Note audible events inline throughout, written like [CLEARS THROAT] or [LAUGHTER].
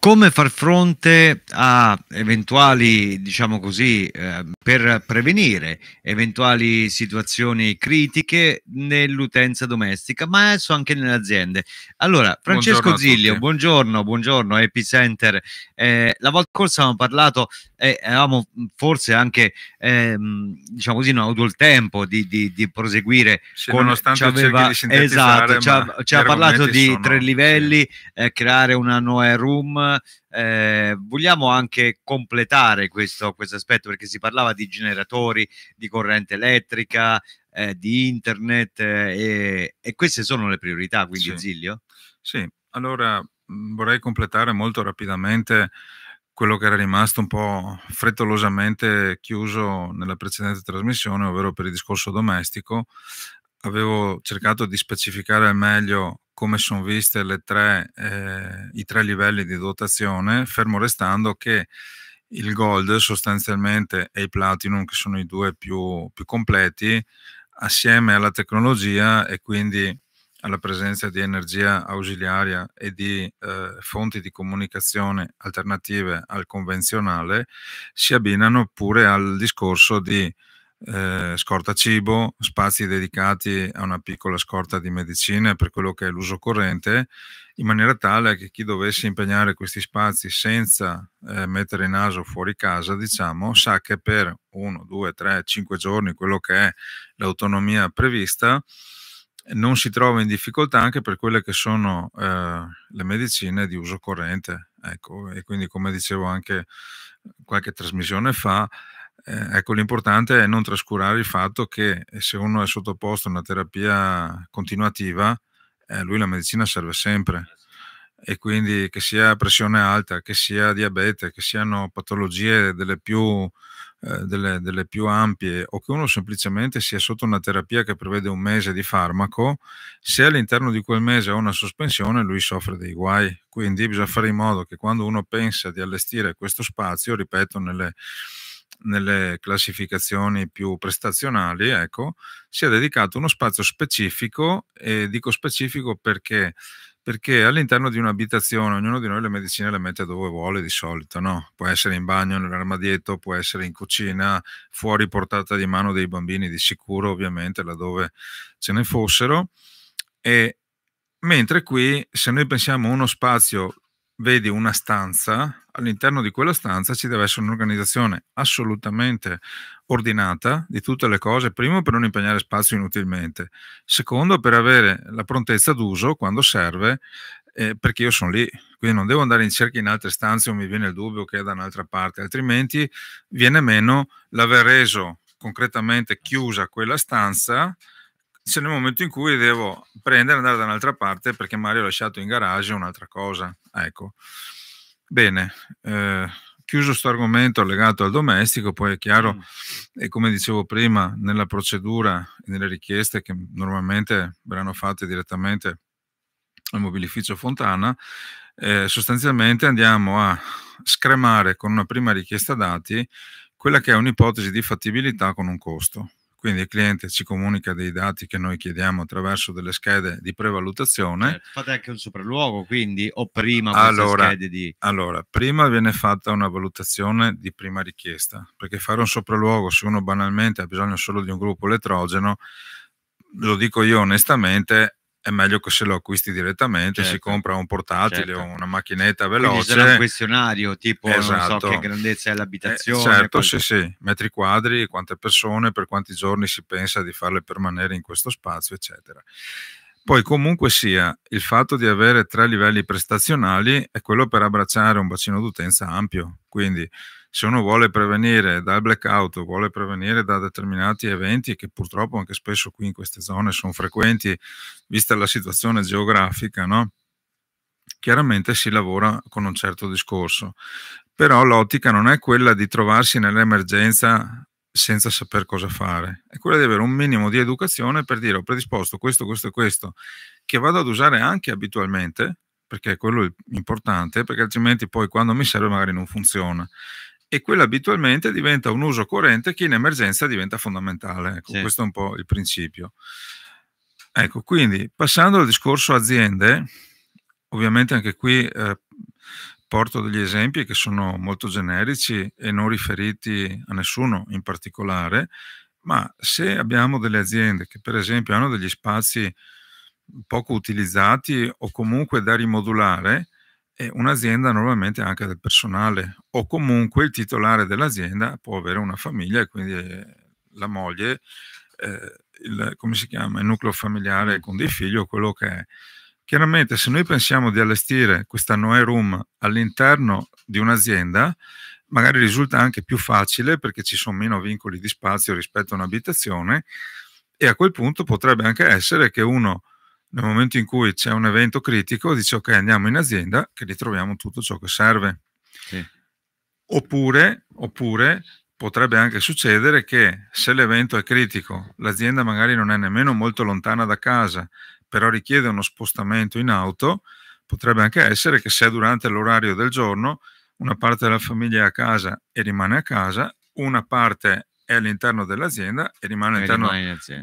come far fronte a eventuali, diciamo così, eh, per prevenire eventuali situazioni critiche nell'utenza domestica, ma adesso anche nelle aziende. Allora, Francesco buongiorno Ziglio, buongiorno, buongiorno, Epicenter. Eh, la volta scorsa abbiamo parlato e eh, avevamo forse anche, ehm, diciamo così, non avuto il tempo di, di, di proseguire. Sì, con, nonostante aveva, esatto, ci ha, ci ha parlato di sono, tre livelli, sì. eh, creare una nuova room, eh, vogliamo anche completare questo, questo, aspetto perché si parlava di generatori, di corrente elettrica, eh, di internet eh, e, queste sono le priorità, quindi sì. Zilio? Sì, allora mm, vorrei completare molto rapidamente quello che era rimasto un po' frettolosamente chiuso nella precedente trasmissione, ovvero per il discorso domestico. Avevo cercato di specificare al meglio come sono viste tre, eh, i tre livelli di dotazione, fermo restando che il gold sostanzialmente e il platinum, che sono i due più, più completi, assieme alla tecnologia e quindi alla presenza di energia ausiliaria e di eh, fonti di comunicazione alternative al convenzionale, si abbinano pure al discorso di eh, scorta cibo, spazi dedicati a una piccola scorta di medicine per quello che è l'uso corrente, in maniera tale che chi dovesse impegnare questi spazi senza eh, mettere il naso fuori casa, diciamo, sa che per uno, due, tre, cinque giorni, quello che è l'autonomia prevista, non si trova in difficoltà anche per quelle che sono eh, le medicine di uso corrente. Ecco, e quindi come dicevo anche qualche trasmissione fa, eh, ecco, l'importante è non trascurare il fatto che se uno è sottoposto a una terapia continuativa, eh, lui la medicina serve sempre. E quindi che sia pressione alta, che sia diabete, che siano patologie delle più, eh, delle, delle più ampie o che uno semplicemente sia sotto una terapia che prevede un mese di farmaco, se all'interno di quel mese ha una sospensione, lui soffre dei guai. Quindi bisogna fare in modo che quando uno pensa di allestire questo spazio, ripeto, nelle nelle classificazioni più prestazionali, ecco, sia dedicato uno spazio specifico e dico specifico perché perché all'interno di un'abitazione ognuno di noi le medicine le mette dove vuole di solito, no? Può essere in bagno, nell'armadietto, può essere in cucina, fuori portata di mano dei bambini di sicuro, ovviamente, laddove ce ne fossero. E mentre qui, se noi pensiamo a uno spazio vedi una stanza, all'interno di quella stanza ci deve essere un'organizzazione assolutamente ordinata di tutte le cose, primo per non impegnare spazio inutilmente, secondo per avere la prontezza d'uso quando serve, eh, perché io sono lì, quindi non devo andare in cerca in altre stanze o mi viene il dubbio che è da un'altra parte, altrimenti viene meno l'aver reso concretamente chiusa quella stanza se nel momento in cui devo prendere e andare da un'altra parte perché magari ho lasciato in garage un'altra cosa. Ecco. Bene, eh, chiuso questo argomento legato al domestico, poi è chiaro, mm. e come dicevo prima, nella procedura e nelle richieste che normalmente verranno fatte direttamente al mobilificio Fontana, eh, sostanzialmente andiamo a scremare con una prima richiesta dati quella che è un'ipotesi di fattibilità con un costo. Quindi il cliente ci comunica dei dati che noi chiediamo attraverso delle schede di prevalutazione. Certo, fate anche un sopralluogo, quindi, o prima allora, schede di... Allora, prima viene fatta una valutazione di prima richiesta, perché fare un sopralluogo, se uno banalmente ha bisogno solo di un gruppo elettrogeno, lo dico io onestamente, è meglio che se lo acquisti direttamente, certo. si compra un portatile certo. o una macchinetta veloce. Quindi un questionario tipo esatto. non so che grandezza è l'abitazione. Eh, certo, sì, sì, metri quadri, quante persone, per quanti giorni si pensa di farle permanere in questo spazio, eccetera. Poi comunque sia, il fatto di avere tre livelli prestazionali è quello per abbracciare un bacino d'utenza ampio, quindi se uno vuole prevenire dal blackout, vuole prevenire da determinati eventi che purtroppo anche spesso qui in queste zone sono frequenti, vista la situazione geografica, no? chiaramente si lavora con un certo discorso. Però l'ottica non è quella di trovarsi nell'emergenza senza saper cosa fare, è quella di avere un minimo di educazione per dire ho predisposto questo, questo e questo, che vado ad usare anche abitualmente, perché è quello importante, perché altrimenti poi quando mi serve magari non funziona e quello abitualmente diventa un uso corrente che in emergenza diventa fondamentale. Ecco, sì. Questo è un po' il principio. Ecco, quindi passando al discorso aziende, ovviamente anche qui eh, porto degli esempi che sono molto generici e non riferiti a nessuno in particolare, ma se abbiamo delle aziende che per esempio hanno degli spazi poco utilizzati o comunque da rimodulare, un'azienda normalmente ha anche del personale o comunque il titolare dell'azienda può avere una famiglia e quindi la moglie, eh, il, come si chiama, il nucleo familiare con dei figli o quello che è. Chiaramente se noi pensiamo di allestire questa Noe Room all'interno di un'azienda, magari risulta anche più facile perché ci sono meno vincoli di spazio rispetto a un'abitazione e a quel punto potrebbe anche essere che uno nel momento in cui c'è un evento critico dice ok andiamo in azienda che ritroviamo tutto ciò che serve. Sì. Oppure, oppure potrebbe anche succedere che se l'evento è critico, l'azienda magari non è nemmeno molto lontana da casa, però richiede uno spostamento in auto, potrebbe anche essere che se durante l'orario del giorno una parte della famiglia è a casa e rimane a casa, una parte è all'interno dell'azienda e rimane all'interno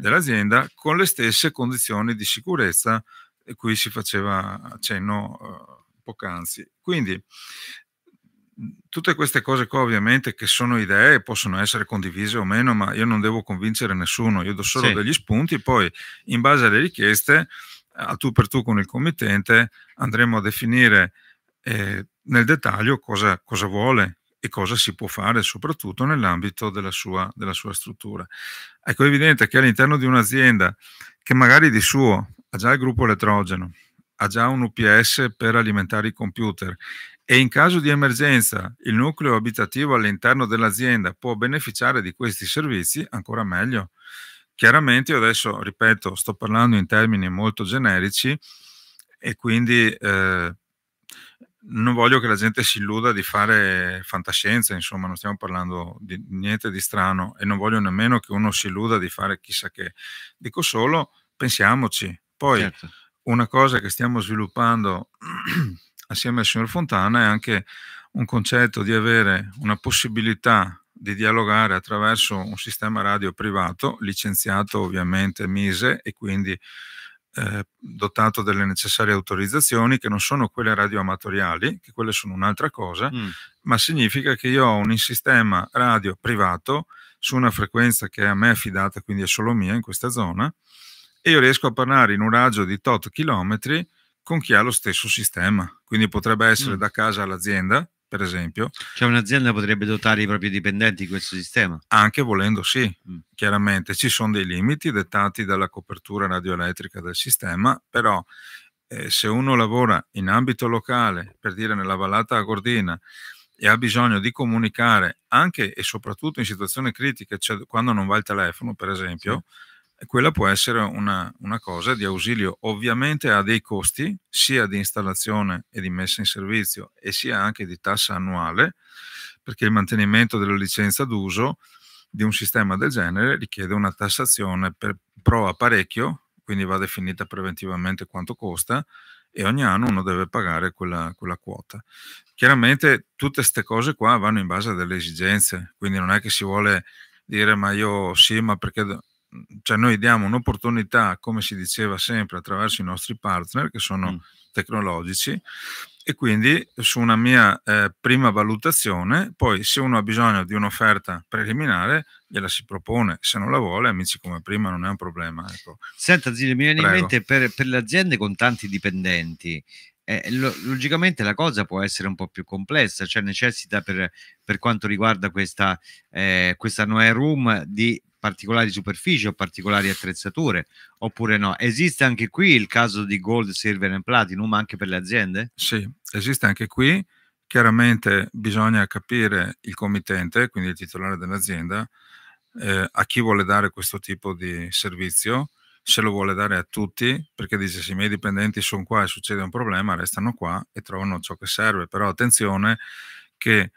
dell'azienda con le stesse condizioni di sicurezza di cui si faceva accenno uh, poc'anzi. Quindi tutte queste cose qua ovviamente che sono idee possono essere condivise o meno, ma io non devo convincere nessuno, io do solo sì. degli spunti, poi in base alle richieste, a tu per tu con il committente, andremo a definire eh, nel dettaglio cosa, cosa vuole, e cosa si può fare soprattutto nell'ambito della sua, della sua struttura. Ecco, è evidente che all'interno di un'azienda che magari di suo ha già il gruppo elettrogeno, ha già un UPS per alimentare i computer e in caso di emergenza il nucleo abitativo all'interno dell'azienda può beneficiare di questi servizi, ancora meglio. Chiaramente io adesso, ripeto, sto parlando in termini molto generici e quindi eh, non voglio che la gente si illuda di fare fantascienza, insomma, non stiamo parlando di niente di strano e non voglio nemmeno che uno si illuda di fare chissà che. Dico solo, pensiamoci. Poi certo. una cosa che stiamo sviluppando [CLEARS THROAT] assieme al signor Fontana è anche un concetto di avere una possibilità di dialogare attraverso un sistema radio privato, licenziato ovviamente Mise e quindi eh, dotato delle necessarie autorizzazioni che non sono quelle radioamatoriali, che quelle sono un'altra cosa, mm. ma significa che io ho un sistema radio privato su una frequenza che a me è affidata, quindi è solo mia in questa zona, e io riesco a parlare in un raggio di tot chilometri con chi ha lo stesso sistema. Quindi potrebbe essere mm. da casa all'azienda, per esempio. Cioè un'azienda potrebbe dotare i propri dipendenti di questo sistema? Anche volendo sì, mm. chiaramente ci sono dei limiti dettati dalla copertura radioelettrica del sistema, però eh, se uno lavora in ambito locale, per dire nella vallata Agordina, e ha bisogno di comunicare anche e soprattutto in situazioni critiche, cioè quando non va il telefono, per esempio, sì quella può essere una, una, cosa di ausilio. Ovviamente ha dei costi sia di installazione e di messa in servizio e sia anche di tassa annuale, perché il mantenimento della licenza d'uso di un sistema del genere richiede una tassazione per pro apparecchio, quindi va definita preventivamente quanto costa e ogni anno uno deve pagare quella, quella quota. Chiaramente tutte queste cose qua vanno in base a delle esigenze, quindi non è che si vuole dire ma io sì, ma perché cioè noi diamo un'opportunità, come si diceva sempre, attraverso i nostri partner che sono mm. tecnologici e quindi su una mia eh, prima valutazione, poi se uno ha bisogno di un'offerta preliminare, gliela si propone, se non la vuole, amici come prima non è un problema. Ecco. Senta Zilli, mi viene Prego. in mente per, per, le aziende con tanti dipendenti, eh, lo, logicamente la cosa può essere un po' più complessa, cioè necessita per, per quanto riguarda questa, eh, questa Noe Room di particolari superfici o particolari attrezzature oppure no? Esiste anche qui il caso di gold, silver e platinum anche per le aziende? Sì, esiste anche qui. Chiaramente bisogna capire il committente, quindi il titolare dell'azienda, eh, a chi vuole dare questo tipo di servizio, se lo vuole dare a tutti, perché dice se i miei dipendenti sono qua e succede un problema, restano qua e trovano ciò che serve. Però attenzione che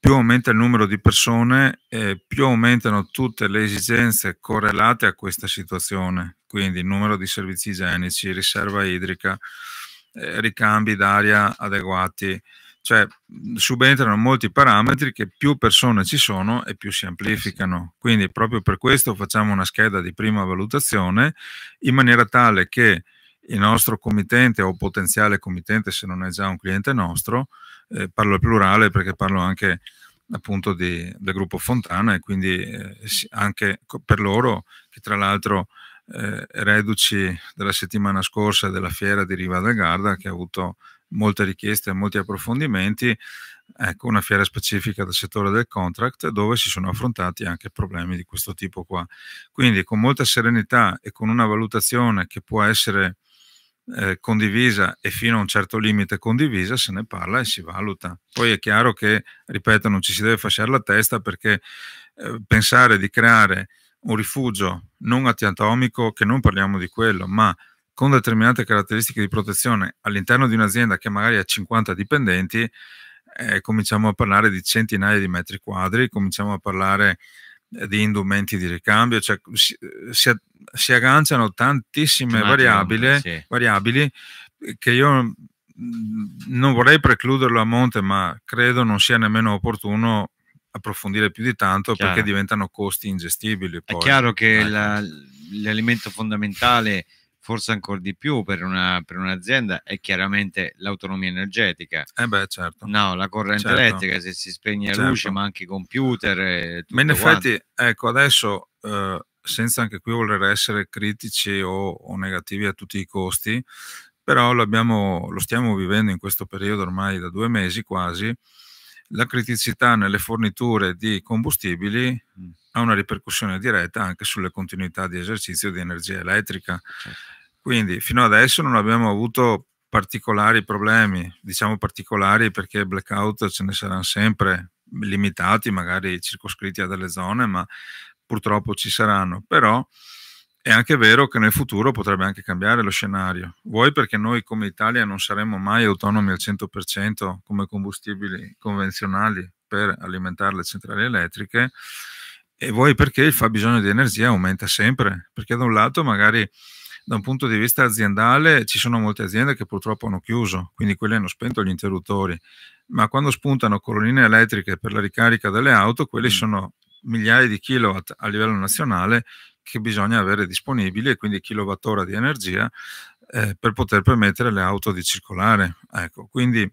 più aumenta il numero di persone, eh, più aumentano tutte le esigenze correlate a questa situazione, quindi numero di servizi igienici, riserva idrica, eh, ricambi d'aria adeguati, cioè subentrano molti parametri che più persone ci sono e più si amplificano. Quindi proprio per questo facciamo una scheda di prima valutazione in maniera tale che il nostro committente o potenziale committente, se non è già un cliente nostro, eh, parlo al plurale perché parlo anche appunto di, del gruppo Fontana e quindi eh, anche per loro, che tra l'altro eh, reduci della settimana scorsa della fiera di Riva del Garda, che ha avuto molte richieste e molti approfondimenti, ecco una fiera specifica del settore del contract dove si sono affrontati anche problemi di questo tipo qua. Quindi con molta serenità e con una valutazione che può essere eh, condivisa e fino a un certo limite condivisa se ne parla e si valuta. Poi è chiaro che, ripeto, non ci si deve fasciare la testa perché eh, pensare di creare un rifugio non antiatomico, che non parliamo di quello, ma con determinate caratteristiche di protezione all'interno di un'azienda che magari ha 50 dipendenti, eh, cominciamo a parlare di centinaia di metri quadri, cominciamo a parlare eh, di indumenti di ricambio, cioè si, si, si agganciano tantissime variabili, sì. variabili che io mm, non vorrei precluderlo a monte, ma credo non sia nemmeno opportuno approfondire più di tanto chiaro. perché diventano costi ingestibili. Poi. È chiaro che ecco. la, l'alimento fondamentale forse ancora di più per, una, per un'azienda, è chiaramente l'autonomia energetica. Eh beh, certo. No, la corrente certo. elettrica, se si spegne la certo. luce, ma anche i computer. Ma in effetti, ecco, adesso, eh, senza anche qui voler essere critici o, o negativi a tutti i costi, però lo stiamo vivendo in questo periodo ormai da due mesi quasi, la criticità nelle forniture di combustibili ha una ripercussione diretta anche sulle continuità di esercizio di energia elettrica. Certo. Quindi fino adesso non abbiamo avuto particolari problemi, diciamo particolari perché blackout ce ne saranno sempre limitati, magari circoscritti a delle zone, ma purtroppo ci saranno. Però è anche vero che nel futuro potrebbe anche cambiare lo scenario. Vuoi perché noi come Italia non saremo mai autonomi al 100% come combustibili convenzionali per alimentare le centrali elettriche, e vuoi perché il fabbisogno di energia aumenta sempre, perché da un lato magari da un punto di vista aziendale ci sono molte aziende che purtroppo hanno chiuso, quindi quelle hanno spento gli interruttori, ma quando spuntano colonnine elettriche per la ricarica delle auto, quelli mm. sono migliaia di kilowatt a livello nazionale che bisogna avere disponibili e quindi kilowattora di energia eh, per poter permettere alle auto di circolare. Ecco, quindi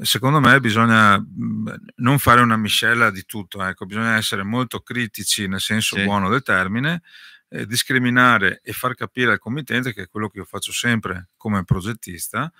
secondo me bisogna mm, non fare una miscela di tutto, ecco, bisogna essere molto critici nel senso sì. buono del termine eh, discriminare e far capire al committente, che è quello che io faccio sempre come progettista,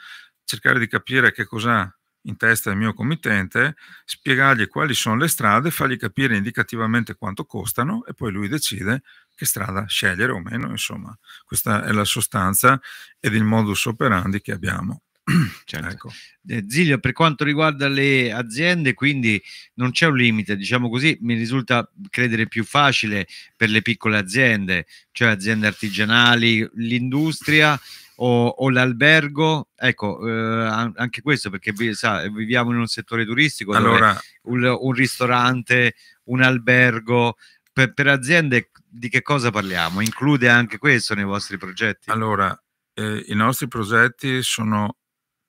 cercare di capire che cosa in testa il mio committente, spiegargli quali sono le strade, fargli capire indicativamente quanto costano e poi lui decide che strada scegliere o meno, insomma, questa è la sostanza ed il modus operandi che abbiamo. [CLEARS THROAT] Certo. Ecco. Eh, Zilio, per quanto riguarda le aziende, quindi non c'è un limite, diciamo così, mi risulta credere più facile per le piccole aziende, cioè aziende artigianali, l'industria o, o l'albergo. Ecco, eh, anche questo perché sa, viviamo in un settore turistico allora, un, un, ristorante, un albergo, per, per aziende di che cosa parliamo? Include anche questo nei vostri progetti? Allora, eh, i nostri progetti sono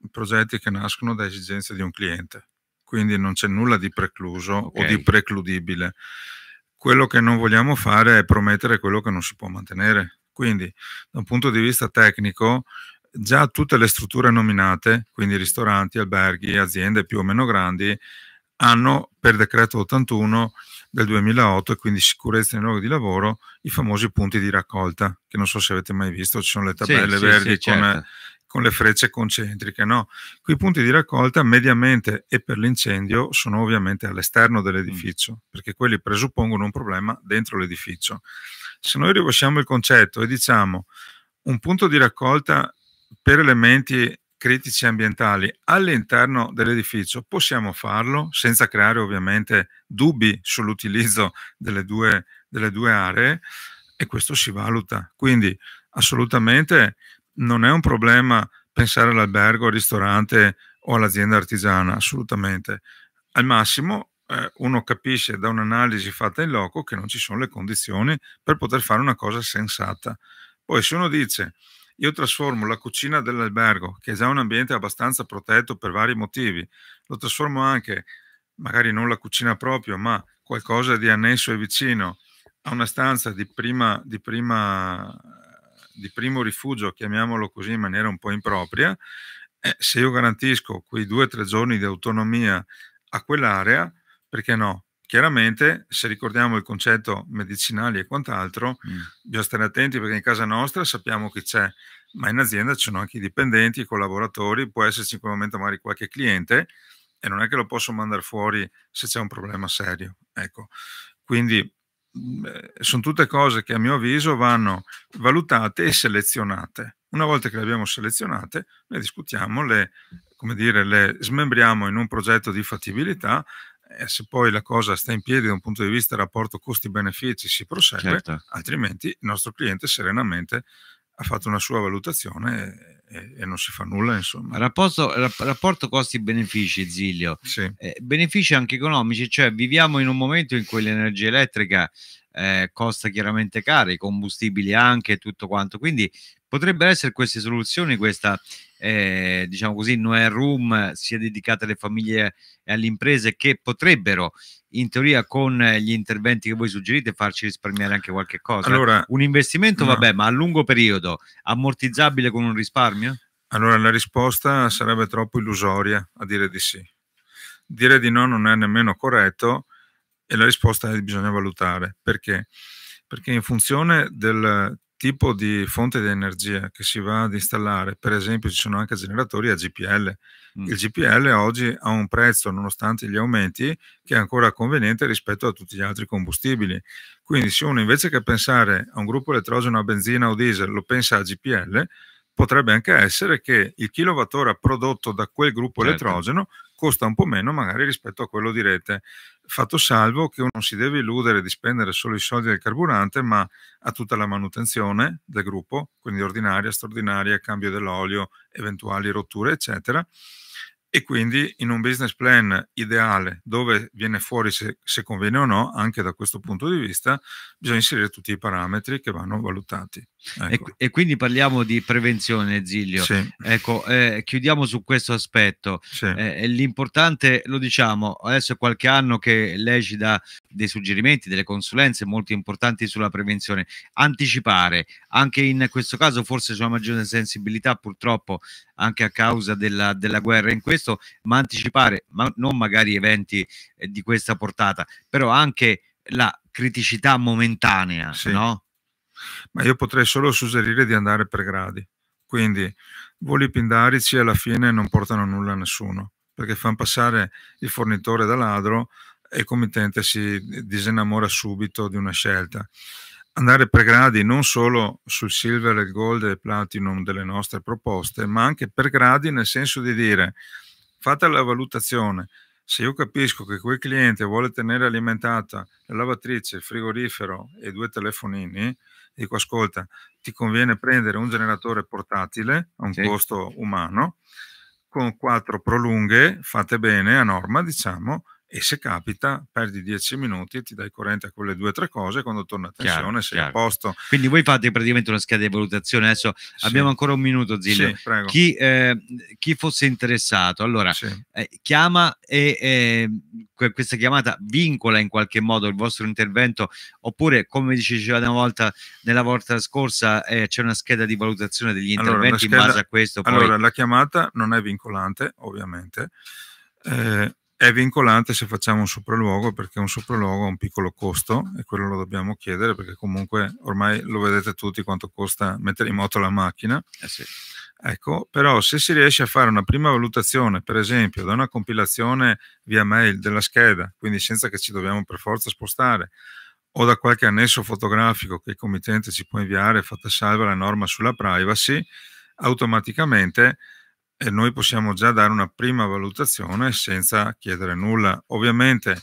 progetti che nascono da esigenze di un cliente, quindi non c'è nulla di precluso okay. o di precludibile. Quello che non vogliamo fare è promettere quello che non si può mantenere. Quindi, da un punto di vista tecnico, già tutte le strutture nominate, quindi ristoranti, alberghi, aziende più o meno grandi, hanno per decreto 81 del 2008 e quindi sicurezza nei luoghi di lavoro i famosi punti di raccolta che non so se avete mai visto ci sono le tabelle sì, verdi sì, sì, con certo con le frecce concentriche. No? Quei punti di raccolta mediamente e per l'incendio sono ovviamente all'esterno dell'edificio, perché quelli presuppongono un problema dentro l'edificio. Se noi rivolgiamo il concetto e diciamo un punto di raccolta per elementi critici ambientali all'interno dell'edificio, possiamo farlo senza creare ovviamente dubbi sull'utilizzo delle due, delle due aree e questo si valuta. Quindi assolutamente non è un problema pensare all'albergo, al ristorante o all'azienda artigiana, assolutamente. Al massimo eh, uno capisce da un'analisi fatta in loco che non ci sono le condizioni per poter fare una cosa sensata. Poi se uno dice io trasformo la cucina dell'albergo, che è già un ambiente abbastanza protetto per vari motivi, lo trasformo anche, magari non la cucina proprio, ma qualcosa di annesso e vicino a una stanza di prima, di prima di primo rifugio, chiamiamolo così in maniera un po' impropria, eh, se io garantisco quei due o tre giorni di autonomia a quell'area, perché no? Chiaramente, se ricordiamo il concetto medicinali e quant'altro, mm. bisogna stare attenti perché in casa nostra sappiamo chi c'è, ma in azienda ci sono anche i dipendenti, i collaboratori, può esserci in quel momento magari qualche cliente e non è che lo posso mandare fuori se c'è un problema serio. Ecco, quindi mm, eh, sono tutte cose che a mio avviso vanno valutate e selezionate. Una volta che le abbiamo selezionate, le discutiamo, le, come dire, le smembriamo in un progetto di fattibilità e se poi la cosa sta in piedi da un punto di vista del rapporto costi-benefici si prosegue, certo. altrimenti il nostro cliente serenamente ha fatto una sua valutazione e, e non si fa nulla. Insomma. Rapporto, rapporto costi-benefici, Zilio, sì. eh, benefici anche economici, cioè viviamo in un momento in cui l'energia elettrica eh, costa chiaramente cara, i combustibili anche, tutto quanto, quindi potrebbero essere queste soluzioni, questa eh, diciamo così, Noel Room sia dedicata alle famiglie e alle imprese che potrebbero in teoria con gli interventi che voi suggerite farci risparmiare anche qualche cosa. Allora, un investimento, no. vabbè, ma a lungo periodo ammortizzabile con un risparmio? Allora la risposta sarebbe troppo illusoria a dire di sì. Dire di no non è nemmeno corretto e la risposta è che bisogna valutare. Perché? Perché in funzione del tipo di fonte di energia che si va ad installare, per esempio ci sono anche generatori a GPL. Mm. Il GPL oggi ha un prezzo, nonostante gli aumenti, che è ancora conveniente rispetto a tutti gli altri combustibili. Quindi se uno invece che pensare a un gruppo elettrogeno a benzina o diesel lo pensa a GPL, potrebbe anche essere che il kilowattora prodotto da quel gruppo certo. elettrogeno costa un po' meno magari rispetto a quello di rete, fatto salvo che uno non si deve illudere di spendere solo i soldi del carburante, ma ha tutta la manutenzione del gruppo, quindi ordinaria, straordinaria, cambio dell'olio, eventuali rotture, eccetera e quindi in un business plan ideale dove viene fuori se, se, conviene o no, anche da questo punto di vista, bisogna inserire tutti i parametri che vanno valutati. Ecco. E, e, quindi parliamo di prevenzione, Zilio. Sì. Ecco, eh, chiudiamo su questo aspetto. Sì. Eh, l'importante, lo diciamo, adesso è qualche anno che dà dei suggerimenti, delle consulenze molto importanti sulla prevenzione. Anticipare, anche in questo caso forse c'è una maggiore sensibilità purtroppo anche a causa della, della guerra in questo, ma anticipare, ma non magari eventi eh, di questa portata, però anche la criticità momentanea, sì. no? Ma io potrei solo suggerire di andare per gradi. Quindi voli pindarici alla fine non portano nulla a nessuno, perché fanno passare il fornitore da ladro e il committente si disinnamora subito di una scelta andare per gradi non solo sul silver, il gold e il platinum delle nostre proposte, ma anche per gradi nel senso di dire fate la valutazione. Se io capisco che quel cliente vuole tenere alimentata la lavatrice, il frigorifero e due telefonini, dico ascolta, ti conviene prendere un generatore portatile a un sì. costo umano con quattro prolunghe fatte bene a norma, diciamo, e se capita perdi 10 minuti e ti dai corrente a quelle due o tre cose quando torna a tensione chiaro, sei chiaro. a posto quindi voi fate praticamente una scheda di valutazione adesso sì. abbiamo ancora un minuto Zilio sì, chi, eh, chi, fosse interessato allora sì. eh, chiama e eh, questa chiamata vincola in qualche modo il vostro intervento oppure come diceva una volta nella volta scorsa eh, c'è una scheda di valutazione degli interventi allora, scheda, in base a questo poi... allora la chiamata non è vincolante ovviamente eh, è vincolante se facciamo un sopralluogo perché un sopralluogo ha un piccolo costo e quello lo dobbiamo chiedere perché comunque ormai lo vedete tutti quanto costa mettere in moto la macchina. Eh sì. Ecco, però se si riesce a fare una prima valutazione, per esempio, da una compilazione via mail della scheda, quindi senza che ci dobbiamo per forza spostare, o da qualche annesso fotografico che il committente ci può inviare, fatta salva la norma sulla privacy, automaticamente e noi possiamo già dare una prima valutazione senza chiedere nulla. Ovviamente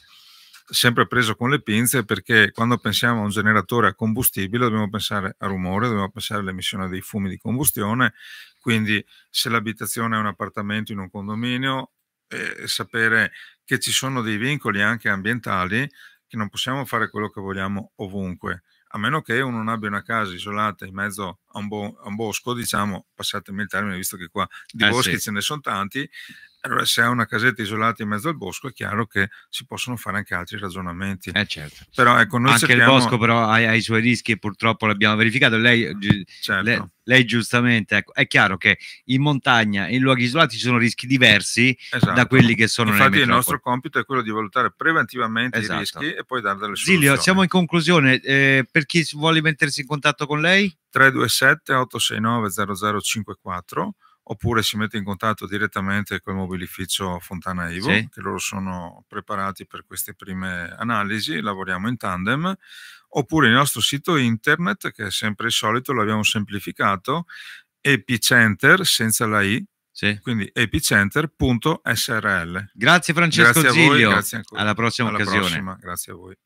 sempre preso con le pinze perché quando pensiamo a un generatore a combustibile dobbiamo pensare a rumore, dobbiamo pensare all'emissione dei fumi di combustione, quindi se l'abitazione è un appartamento in un condominio, eh, sapere che ci sono dei vincoli anche ambientali, che non possiamo fare quello che vogliamo ovunque, a meno che uno non abbia una casa isolata in mezzo a un, bo- a un bosco, diciamo, passatemi il termine, visto che qua di Eh, boschi sì. ce ne sono tanti, allora se ha una casetta isolata in mezzo al bosco è chiaro che si possono fare anche altri ragionamenti. Eh, certo. Però ecco, noi Anche cerchiamo, il bosco però ha, ha i suoi rischi e purtroppo l'abbiamo verificato. Lei, gi- certo, lei, lei giustamente, ecco, è chiaro che in montagna, in luoghi isolati ci sono rischi diversi esatto. da quelli che sono Infatti nelle il nostro compito è quello di valutare preventivamente Esatto. i rischi e poi dare delle soluzioni. Zilio, siamo in conclusione. eh, per chi vuole mettersi in contatto con lei? 327 869 0054 oppure si mette in contatto direttamente col mobilificio Fontana Ivo, Sì. che loro sono preparati per queste prime analisi, lavoriamo in tandem, oppure il nostro sito internet, che è sempre il solito, l'abbiamo semplificato, epicenter senza la i, Sì. quindi epicenter.srl. Grazie Francesco Grazie a voi, grazie ancora. Alla prossima Alla occasione. prossima, grazie a voi.